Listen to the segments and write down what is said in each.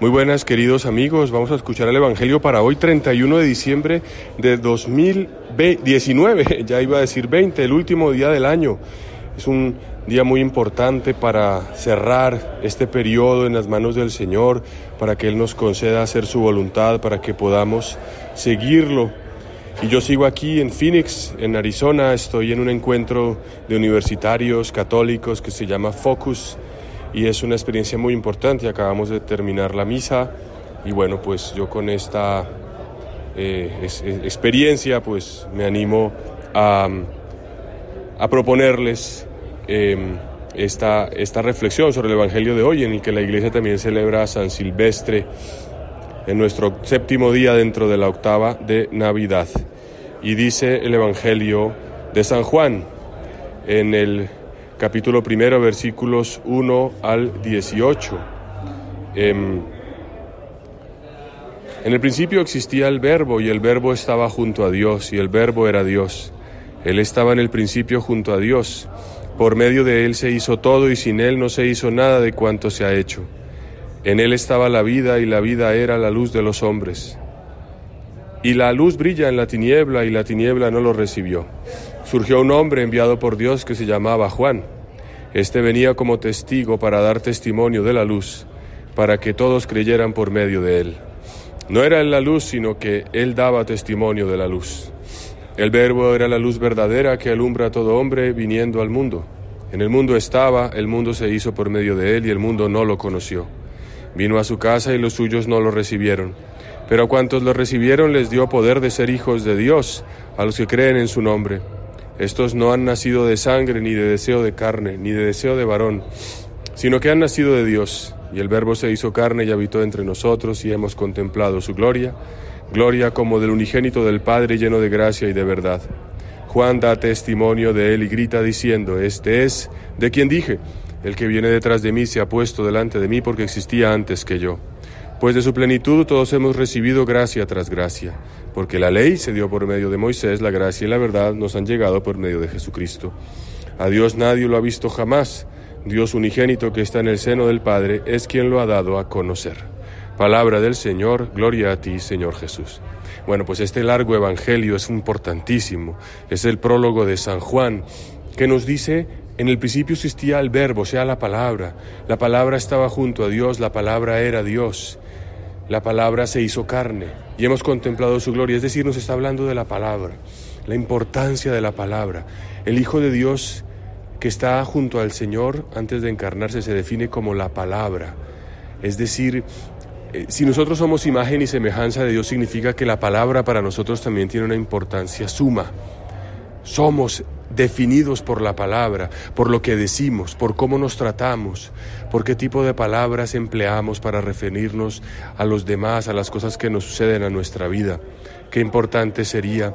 Muy buenas queridos amigos, vamos a escuchar el Evangelio para hoy 31 de diciembre de 2019, ya iba a decir 20, el último día del año. Es un día muy importante para cerrar este periodo en las manos del Señor, para que Él nos conceda hacer su voluntad, para que podamos seguirlo. Y yo sigo aquí en Phoenix, en Arizona, estoy en un encuentro de universitarios católicos que se llama Focus y es una experiencia muy importante. Acabamos de terminar la misa y bueno, pues yo con esta eh, experiencia pues me animo a, proponerles em, esta, esta reflexión sobre el Evangelio de hoy en el que la iglesia también celebra San Silvestre en nuestro séptimo día dentro de la octava de Navidad. Y dice el Evangelio de San Juan en el capítulo primero, versículos 1 al 18. Em, en el principio existía el verbo y el verbo estaba junto a Dios y el verbo era Dios. Él estaba en el principio junto a Dios. Por medio de Él se hizo todo y sin Él no se hizo nada de cuanto se ha hecho. En Él estaba la vida y la vida era la luz de los hombres. Y la luz brilla en la tiniebla y la tiniebla no lo recibió surgió un hombre enviado por Dios que se llamaba Juan. Este venía como testigo para dar testimonio de la luz, para que todos creyeran por medio de él. No era él la luz, sino que él daba testimonio de la luz. El verbo era la luz verdadera que alumbra a todo hombre viniendo al mundo. En el mundo estaba, el mundo se hizo por medio de él y el mundo no lo conoció. Vino a su casa y los suyos no lo recibieron. Pero a cuantos lo recibieron les dio poder de ser hijos de Dios, a los que creen en su nombre estos no han nacido de sangre, ni de deseo de carne, ni de deseo de varón, sino que han nacido de Dios. Y el Verbo se hizo carne y habitó entre nosotros y hemos contemplado su gloria, gloria como del unigénito del Padre lleno de gracia y de verdad. Juan da testimonio de él y grita diciendo, Este es de quien dije, el que viene detrás de mí se ha puesto delante de mí porque existía antes que yo pues de su plenitud todos hemos recibido gracia tras gracia, porque la ley se dio por medio de Moisés, la gracia y la verdad nos han llegado por medio de Jesucristo. A Dios nadie lo ha visto jamás, Dios unigénito que está en el seno del Padre es quien lo ha dado a conocer. Palabra del Señor, gloria a ti, Señor Jesús. Bueno, pues este largo evangelio es importantísimo, es el prólogo de San Juan, que nos dice en el principio existía el verbo, o sea, la palabra. La palabra estaba junto a Dios, la palabra era Dios. La palabra se hizo carne y hemos contemplado su gloria. Es decir, nos está hablando de la palabra, la importancia de la palabra. El Hijo de Dios que está junto al Señor antes de encarnarse se define como la palabra. Es decir, eh, si nosotros somos imagen y semejanza de Dios, significa que la palabra para nosotros también tiene una importancia suma. Somos definidos por la palabra, por lo que decimos, por cómo nos tratamos, por qué tipo de palabras empleamos para referirnos a los demás, a las cosas que nos suceden a nuestra vida. Qué importante sería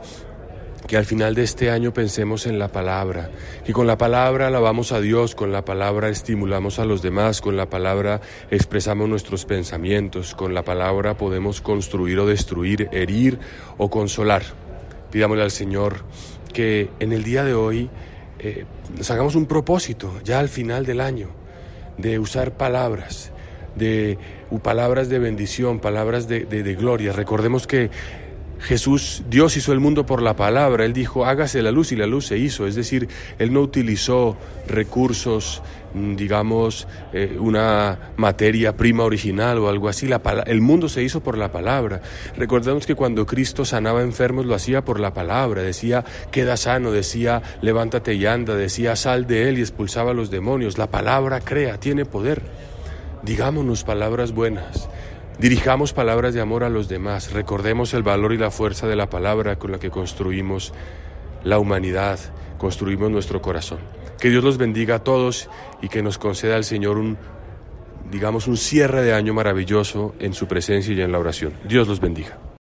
que al final de este año pensemos en la palabra, que con la palabra alabamos a Dios, con la palabra estimulamos a los demás, con la palabra expresamos nuestros pensamientos, con la palabra podemos construir o destruir, herir o consolar. Pidámosle al Señor que en el día de hoy eh, nos hagamos un propósito, ya al final del año, de usar palabras, de palabras de bendición, palabras de, de gloria. Recordemos que Jesús, Dios hizo el mundo por la palabra, Él dijo, hágase la luz y la luz se hizo, es decir, Él no utilizó recursos, mm, digamos, eh, una materia prima original o algo así, el mundo se hizo por la palabra. Recordemos que cuando Cristo sanaba enfermos lo hacía por la palabra, decía, queda sano, decía, levántate y anda, decía, sal de Él y expulsaba a los demonios, la palabra crea, tiene poder. Digámonos palabras buenas. Dirijamos palabras de amor a los demás, recordemos el valor y la fuerza de la palabra con la que construimos la humanidad, construimos nuestro corazón. Que Dios los bendiga a todos y que nos conceda al Señor un, digamos, un cierre de año maravilloso en su presencia y en la oración. Dios los bendiga.